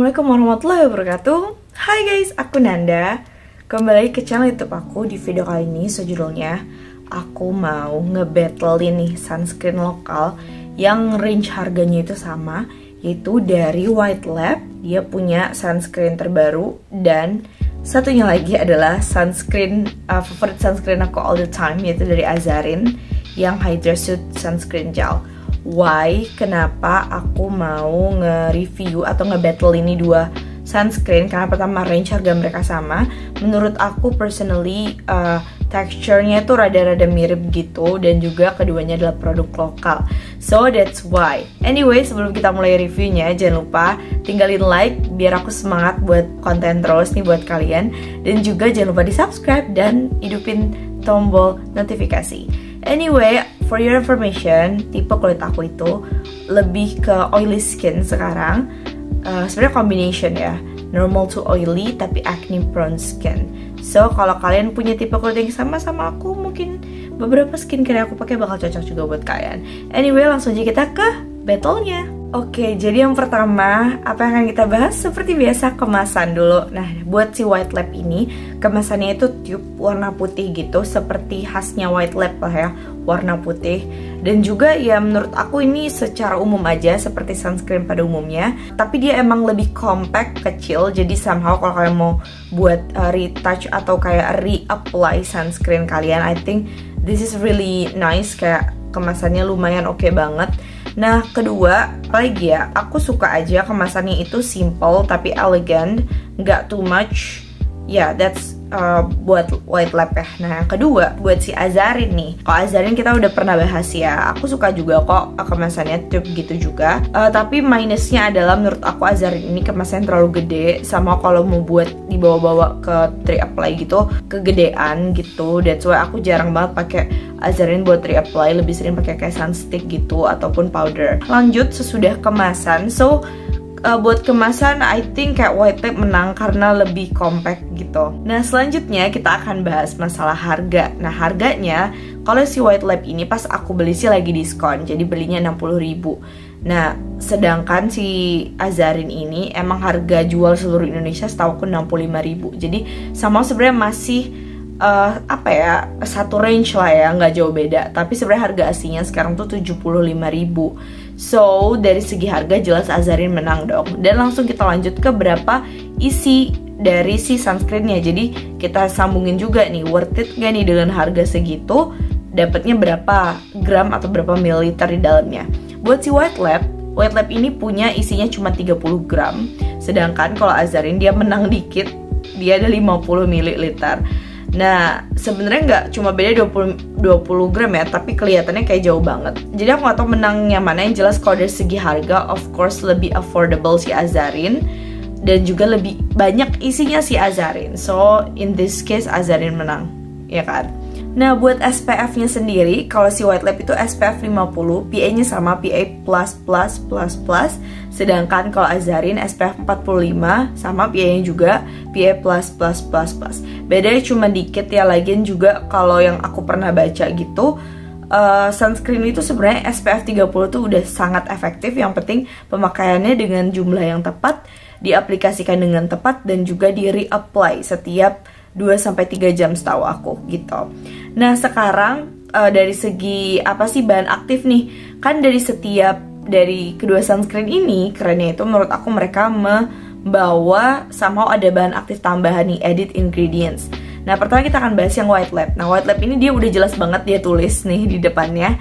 Assalamualaikum warahmatullahi wabarakatuh. Hai guys, aku Nanda. Kembali ke channel youtube aku di video kali ini Sejudulnya Aku mau ngebattlein nih sunscreen lokal Yang range harganya itu sama Yaitu dari White Lab. Dia punya sunscreen terbaru Dan satunya lagi adalah sunscreen uh, Favorit sunscreen aku all the time Yaitu dari Azarin Yang Hydra Suit Sunscreen Gel why kenapa aku mau nge-review atau nge-battle ini dua sunscreen. Karena pertama range harga mereka sama. Menurut aku personally uh, texture-nya tuh rada-rada mirip gitu. Dan juga keduanya adalah produk lokal. So that's why. Anyway sebelum kita mulai reviewnya jangan lupa tinggalin like biar aku semangat buat konten terus nih buat kalian. Dan juga jangan lupa di subscribe dan hidupin tombol notifikasi. Anyway for your information, tipe kulit aku itu lebih ke oily skin sekarang. Uh, Sebenarnya combination ya, normal to oily tapi acne prone skin. So kalau kalian punya tipe kulit yang sama sama aku, mungkin beberapa skincare yang aku pakai bakal cocok juga buat kalian. Anyway, langsung aja kita ke battle-nya. Oke, jadi yang pertama, apa yang akan kita bahas? Seperti biasa, kemasan dulu. Nah, buat si White Lab ini, kemasannya itu tube warna putih gitu, seperti khasnya White Lab lah ya, warna putih. Dan juga ya menurut aku ini secara umum aja, seperti sunscreen pada umumnya. Tapi dia emang lebih compact, kecil, jadi somehow kalau kalian mau buat uh, retouch atau kayak reapply sunscreen kalian, I think this is really nice, kayak kemasannya lumayan oke okay banget Nah, kedua, apalagi ya, aku suka aja kemasannya itu simple tapi elegant, nggak too much. Ya, yeah, that's uh, buat white lab ya. Nah, yang kedua buat si Azarin nih. Kalau Azarin kita udah pernah bahas ya. Aku suka juga kok kemasannya tube gitu juga. Uh, tapi minusnya adalah menurut aku Azarin ini kemasannya terlalu gede. Sama kalau mau buat dibawa-bawa ke tray apply gitu, kegedean gitu. That's why aku jarang banget pakai Azarin buat reapply. Lebih sering pakai kayak sunstick gitu ataupun powder. Lanjut sesudah kemasan. So uh, buat kemasan I think kayak White Lab menang karena lebih compact gitu. Nah selanjutnya kita akan bahas masalah harga. Nah harganya kalau si White Lab ini pas aku beli sih lagi diskon jadi belinya 60 ribu. Nah sedangkan si Azarin ini emang harga jual seluruh Indonesia setahu aku 65 ribu. Jadi sama sebenarnya masih uh, apa ya satu range lah ya nggak jauh beda tapi sebenarnya harga aslinya sekarang tuh 75 ribu So, dari segi harga jelas Azarin menang dong. Dan langsung kita lanjut ke berapa isi dari si sunscreennya. Jadi kita sambungin juga nih, worth it gak nih dengan harga segitu? Dapatnya berapa gram atau berapa mililiter di dalamnya? Buat si White Lab, White Lab ini punya isinya cuma 30 gram. Sedangkan kalau Azarin dia menang dikit, dia ada 50 mililiter. Nah, sebenarnya nggak cuma beda 20 20 gram ya, tapi kelihatannya kayak jauh banget. Jadi aku gak tau menangnya mana yang jelas kalau dari segi harga, of course lebih affordable si Azarin dan juga lebih banyak isinya si Azarin. So, in this case Azarin menang, ya kan? Nah, buat SPF-nya sendiri, kalau si White Lab itu SPF 50, PA-nya sama PA+++++, sedangkan kalau Azarin SPF 45 sama PA-nya juga PA+++++. Bedanya cuma dikit ya, lagian juga kalau yang aku pernah baca gitu, uh, sunscreen itu sebenarnya SPF 30 tuh udah sangat efektif, yang penting pemakaiannya dengan jumlah yang tepat, diaplikasikan dengan tepat dan juga di reapply setiap 2 sampai 3 jam setahu aku gitu. Nah, sekarang uh, dari segi apa sih bahan aktif nih? Kan dari setiap dari kedua sunscreen ini kerennya itu menurut aku mereka membawa somehow ada bahan aktif tambahan nih edit ingredients. Nah, pertama kita akan bahas yang White Lab. Nah, White Lab ini dia udah jelas banget dia tulis nih di depannya.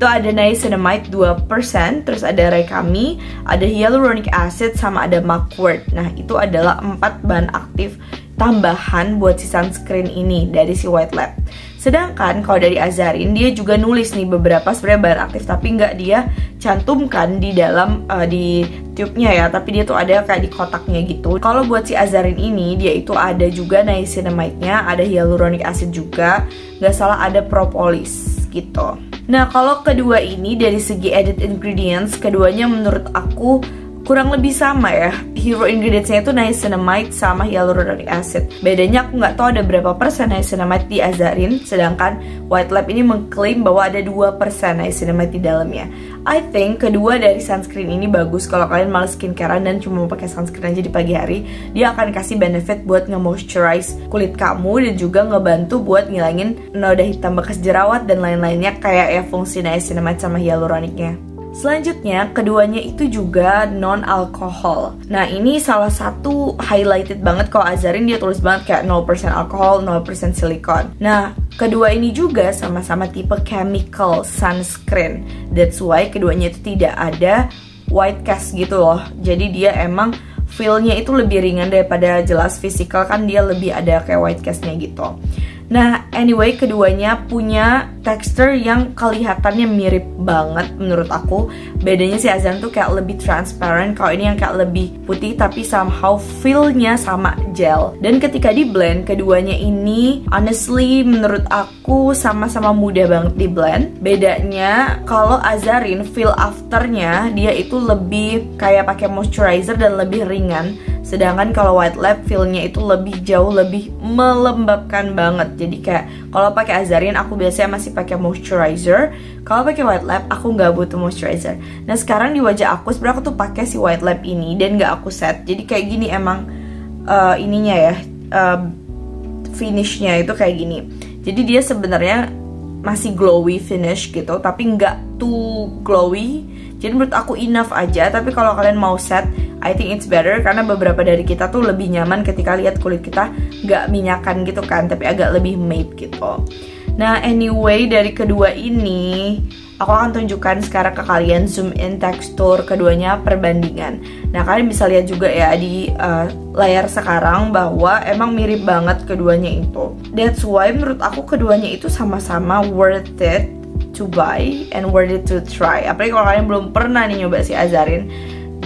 Itu ada niacinamide 2%, terus ada rekami, ada hyaluronic acid, sama ada mugwort. Nah, itu adalah empat bahan aktif tambahan buat si sunscreen ini dari si White Lab. Sedangkan kalau dari Azarin dia juga nulis nih beberapa sebenarnya bahan aktif tapi nggak dia cantumkan di dalam uh, di tube-nya ya, tapi dia tuh ada kayak di kotaknya gitu. Kalau buat si Azarin ini dia itu ada juga niacinamide-nya, ada hyaluronic acid juga, nggak salah ada propolis gitu. Nah kalau kedua ini dari segi edit ingredients keduanya menurut aku kurang lebih sama ya. Hero ingredientsnya itu niacinamide sama hyaluronic acid. Bedanya aku nggak tahu ada berapa persen niacinamide di Azarin sedangkan White Lab ini mengklaim bahwa ada 2% niacinamide di dalamnya. I think kedua dari sunscreen ini bagus. Kalau kalian males skincarean dan cuma mau pakai sunscreen aja di pagi hari dia akan kasih benefit buat nge-moisturize kulit kamu dan juga ngebantu buat ngilangin noda hitam bekas jerawat dan lain-lainnya kayak ya fungsi niacinamide sama hyaluronicnya Selanjutnya, keduanya itu juga non-alkohol. Nah, ini salah satu highlighted banget kalau Azarin dia tulis banget kayak 0% alkohol, 0% silikon. Nah, kedua ini juga sama-sama tipe chemical sunscreen. That's why keduanya itu tidak ada white cast gitu loh. Jadi dia emang feelnya itu lebih ringan daripada jelas physical kan dia lebih ada kayak white castnya gitu. Nah, anyway, keduanya punya tekstur yang kelihatannya mirip banget menurut aku. Bedanya si Azan tuh kayak lebih transparent, kalau ini yang kayak lebih putih tapi somehow feel-nya sama gel. Dan ketika di blend, keduanya ini honestly menurut aku sama-sama mudah banget di blend. Bedanya kalau Azarin feel afternya dia itu lebih kayak pakai moisturizer dan lebih ringan Sedangkan kalau white lab feelnya itu lebih jauh lebih melembabkan banget. Jadi kayak kalau pakai Azarin aku biasanya masih pakai moisturizer. Kalau pakai white lab aku nggak butuh moisturizer. Nah sekarang di wajah aku sebenarnya aku tuh pakai si white lab ini dan nggak aku set. Jadi kayak gini emang uh, ininya ya uh, finishnya itu kayak gini. Jadi dia sebenarnya masih glowy finish gitu tapi nggak too glowy. Jadi menurut aku enough aja. Tapi kalau kalian mau set I think it's better karena beberapa dari kita tuh lebih nyaman ketika lihat kulit kita nggak minyakan gitu kan, tapi agak lebih matte gitu. Nah, anyway dari kedua ini aku akan tunjukkan sekarang ke kalian zoom in tekstur keduanya perbandingan. Nah, kalian bisa lihat juga ya di uh, layar sekarang bahwa emang mirip banget keduanya itu. That's why menurut aku keduanya itu sama-sama worth it to buy and worth it to try. Apalagi kalau kalian belum pernah nih nyoba si Azarin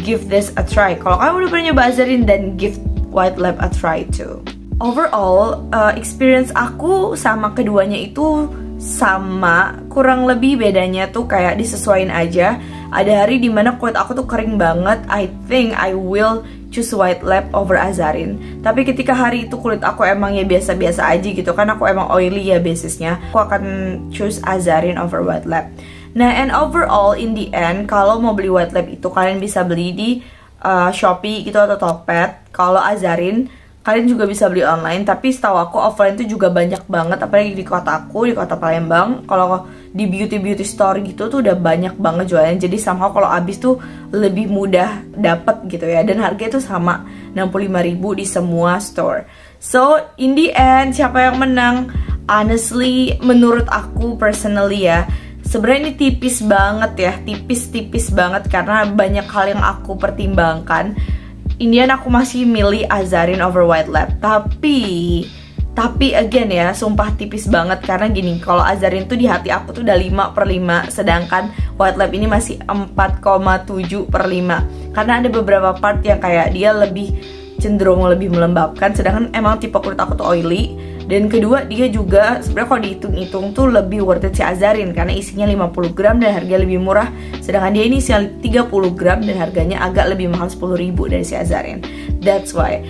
give this a try. Kalau kamu udah pernah nyoba Azarin, dan give White Lab a try too. Overall, uh, experience aku sama keduanya itu sama, kurang lebih bedanya tuh kayak disesuaikan aja. Ada hari di mana kulit aku tuh kering banget, I think I will choose White Lab over Azarin. Tapi ketika hari itu kulit aku emang ya biasa-biasa aja gitu kan aku emang oily ya basisnya, aku akan choose Azarin over White Lab. Nah, and overall in the end kalau mau beli white lab itu kalian bisa beli di uh, Shopee gitu atau Tokped. Kalau Azarin kalian juga bisa beli online, tapi setahu aku offline itu juga banyak banget apalagi di kota aku, di kota Palembang. Kalau di beauty beauty store gitu tuh udah banyak banget jualan. Jadi somehow kalau habis tuh lebih mudah dapet gitu ya dan harga itu sama 65.000 di semua store. So, in the end siapa yang menang? Honestly, menurut aku personally ya, Sebenarnya ini tipis banget ya, tipis-tipis banget karena banyak hal yang aku pertimbangkan. Indian aku masih milih Azarin over White Lab, tapi tapi again ya, sumpah tipis banget. Karena gini, kalau Azarin tuh di hati aku tuh udah 5 per 5 Sedangkan White Lab ini masih 4,7 per 5 Karena ada beberapa part yang kayak dia lebih cenderung lebih melembabkan Sedangkan emang tipe kulit aku tuh oily dan kedua dia juga sebenarnya kalau dihitung-hitung tuh lebih worth it si Azarin karena isinya 50 gram dan harga lebih murah sedangkan dia ini isinya 30 gram dan harganya agak lebih mahal 10 ribu dari si Azarin that's why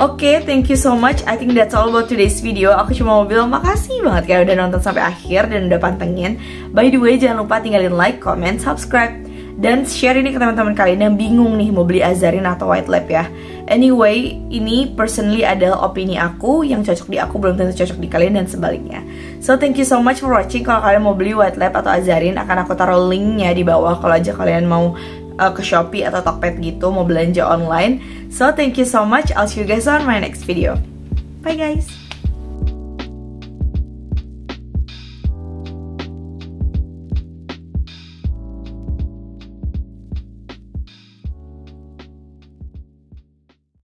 Oke, okay, thank you so much. I think that's all about today's video. Aku cuma mau bilang makasih banget kalian udah nonton sampai akhir dan udah pantengin. By the way, jangan lupa tinggalin like, comment, subscribe dan share ini ke teman-teman kalian yang bingung nih mau beli Azarin atau White Lab ya. Anyway, ini personally adalah opini aku yang cocok di aku belum tentu cocok di kalian dan sebaliknya. So thank you so much for watching. Kalau kalian mau beli White Lab atau Azarin akan aku taruh linknya di bawah kalau aja kalian mau uh, ke Shopee atau Tokped gitu mau belanja online. So thank you so much. I'll see you guys on my next video. Bye guys.